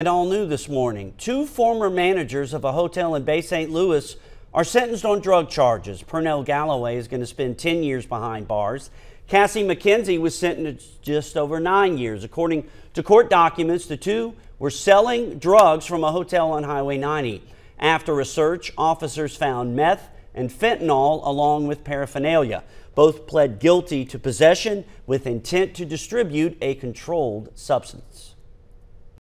And all new this morning, two former managers of a hotel in Bay St. Louis are sentenced on drug charges. Pernell Galloway is going to spend 10 years behind bars. Cassie McKenzie was sentenced just over nine years. According to court documents, the two were selling drugs from a hotel on Highway 90. After a search, officers found meth and fentanyl along with paraphernalia. Both pled guilty to possession with intent to distribute a controlled substance.